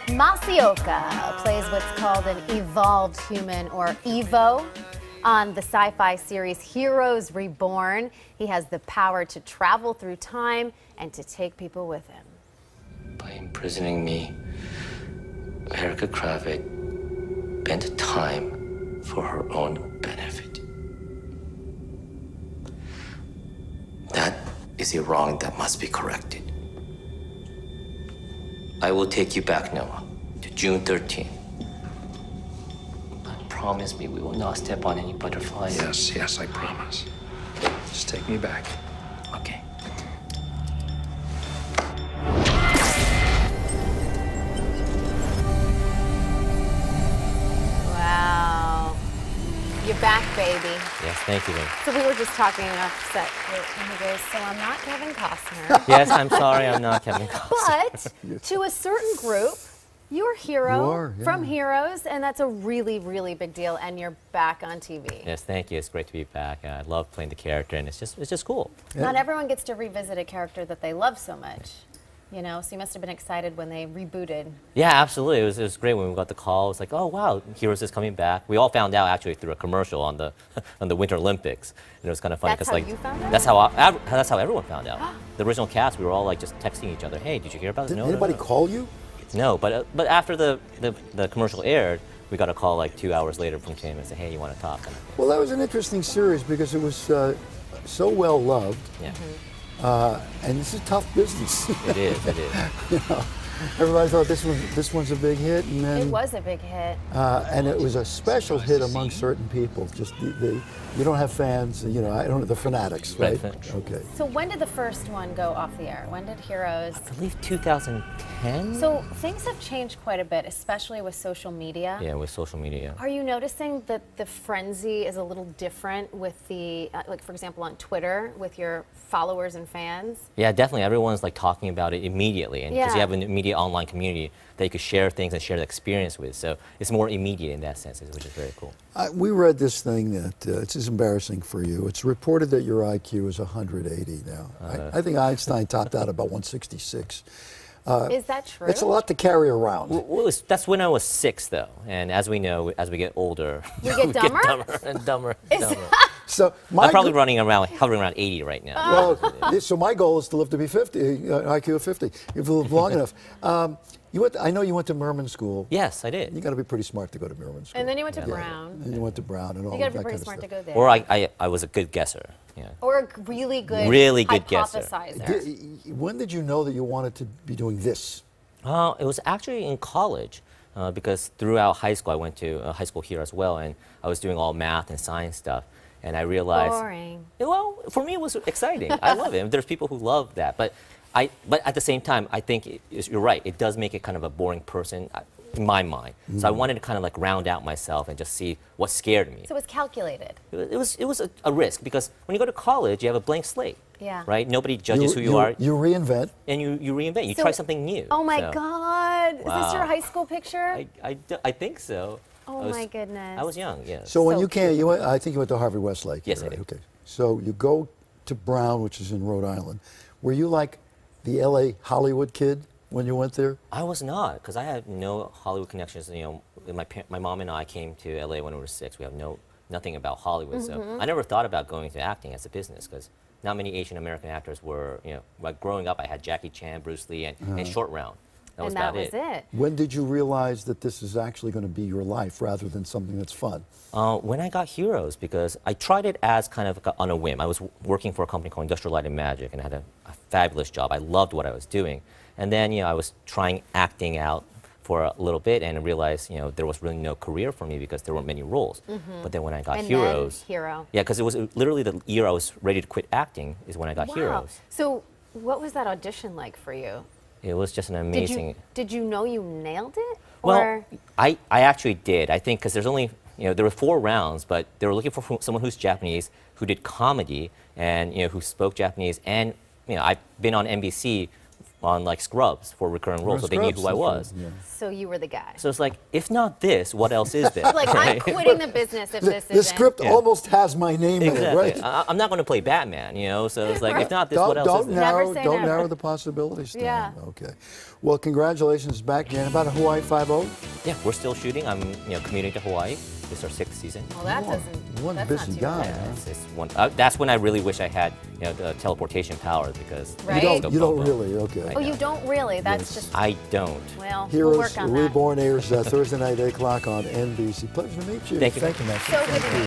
back. Masi Oka plays what's called an evolved human or EVO on the sci fi series Heroes Reborn. He has the power to travel through time and to take people with him. By imprisoning me, Erica Kravid bent time for her own benefit. That is a wrong that must be corrected. I will take you back, Noah, to June 13th. But promise me we will not step on any butterflies. Yes, yes, I promise. Just take me back. You're back, baby. Yes, thank you. Lynn. So we were just talking off set, and he goes, "So I'm not Kevin Costner, yes, I'm sorry, I'm not Kevin Costner. but to a certain group, you're a hero You are, yeah. from Heroes, and that's a really, really big deal. And you're back on TV. Yes, thank you. It's great to be back. Uh, I love playing the character, and it's just it's just cool. Not everyone gets to revisit a character that they love so much, you know. So you must have been excited when they rebooted. Yeah, absolutely. It was, it was great when we got the call. It's like, oh wow, Heroes is coming back. We all found out actually through a commercial on the on the Winter Olympics, and it was kind of funny That's because how like you found out? that's how I, ev- that's how everyone found out. the original cast, we were all like just texting each other, hey, did you hear about Did this? No, no, anybody no. call you? No, but uh, but after the, the the commercial aired, we got a call like two hours later from Kim and said, hey, you want to talk? And, Well, that was an interesting series because it was uh, so well loved, yeah, uh, and this is tough business. it is. It is. Everybody thought this one this one's a big hit, and then It was a big hit. uh, and it was a special hit among certain people. Just the, the you don't have fans, you know. I don't know the fanatics, Right, right? Okay. So when did the first one go off the air? When did Heroes? I believe 2010. So things have changed quite a bit, especially with social media. yeah, with social media. Are you noticing that the frenzy is a little different with the, uh, like for example, on Twitter with your followers and fans? Yeah, definitely. Everyone's like talking about it immediately, and because Yeah. you have an immediate online community that you could share things and share the experience with, so it's more immediate in that sense, which is very cool. I, we read this thing that uh, it's embarrassing for you. It's reported that your IQ is 180 now. I, I think Einstein topped out about 166. is that true? Uh, It's a lot to carry around. Well, was- that's when I was six, though, and as we know, as we get older, You get dumber? dumber and dumber. and dumber. So my I'm probably go- running around, hovering around 80 right now. Well, so my goal is to live to be 50, uh, IQ of 50, if you live long enough. Um, you went, I know you went to Mirman School. yes, I did. You got to be pretty smart to go to Mirman School. and then you went to Yeah. Brown. And you went to Brown and all that. You got to that be pretty smart to go there. Or I, I, I was a good guesser. Yeah. Or a really good, Really good guesser. hypothesizer. Di- when did you know that you wanted to be doing this? Uh, it was actually in college uh, because throughout high school I went to uh, high school here as well, and I was doing all math and science stuff, and I realized. Boring. Well, for me it was exciting. I love it. There's people who love that, but I. But at the same time, I think it, is- you're right. It does make it kind of a boring person uh, in my mind. So I Mm. wanted to kind of like round out myself and just see what scared me. So it's calculated. It was calculated. it was, it was a, a risk because when you go to college, you have a blank slate. Yeah. Right. Nobody judges who you, are, You reinvent. and you, you reinvent. You So- try something new. Oh my So God. Is this your high school picture? I I think so. Oh was- my goodness. I was young, yes. So when you came, you went, I think you went to Harvard Westlake. Yes, I did. Okay. So you go to Brown, which is in Rhode Island. Were you like the LA Hollywood kid when you went there? I was not, because I had no Hollywood connections. You know, my, my mom and I came to LA when we were six. We have no nothing about Hollywood, Mm-hmm. so I never thought about going to acting as a business, because not many Asian American actors were, you know, like growing up, I had Jackie Chan, Bruce Lee, and, and Short Round. That was and that about was it. When did you realize that this is actually going to be your life rather than something that's fun? Uh, when I got Heroes, because I tried it as kind of on a whim. I was working for a company called Industrial Light and Magic and had a, a fabulous job. I loved what I was doing. And then, you know, I was trying acting out for a little bit and realized, you know, there was really no career for me because there weren't many roles. But then when I got. And then Heroes, Hero. yeah, because it was literally the year I was ready to quit acting is when I got Wow. Heroes. So what was that audition like for you? It was just an Did amazing. you did you know you nailed it? Well, or I, I actually did. I think because there's only, you know, there were four rounds, but they were looking for someone who's Japanese, who did comedy, and, you know, who spoke Japanese. And, you know, I've been on NBC on like Scrubs for recurring roles, so they knew who I was. Yeah. So you were the guy. So it's like, if not this, what else is there? like, I'm quitting the business if The, this the isn't. script Yeah. almost has my name in it, right? I, I'm not going to play Batman, you know. So it's like, if not this, don't what else is don't there? Narrow, say don't never. narrow the possibilities down. Yeah. Okay. Well, congratulations back again. About a Hawaii oh? 5-0? Yeah, we're still shooting. I'm, you know, commuting to Hawaii. This is our sixth season. Well, that One- doesn't. one that's busy not too guy, bad. huh? It's, it's one, uh, that's when I really wish I had, you know, the teleportation powers because Right. You don't, you don't boom, boom. really, okay. Oh, you don't really? That's just. I don't. Well, we'll Heroes work on that. Reborn airs uh, Thursday night, 8 o'clock on NBC. Pleasure to meet you. Thank you. Thank you, Max. So good to meet you.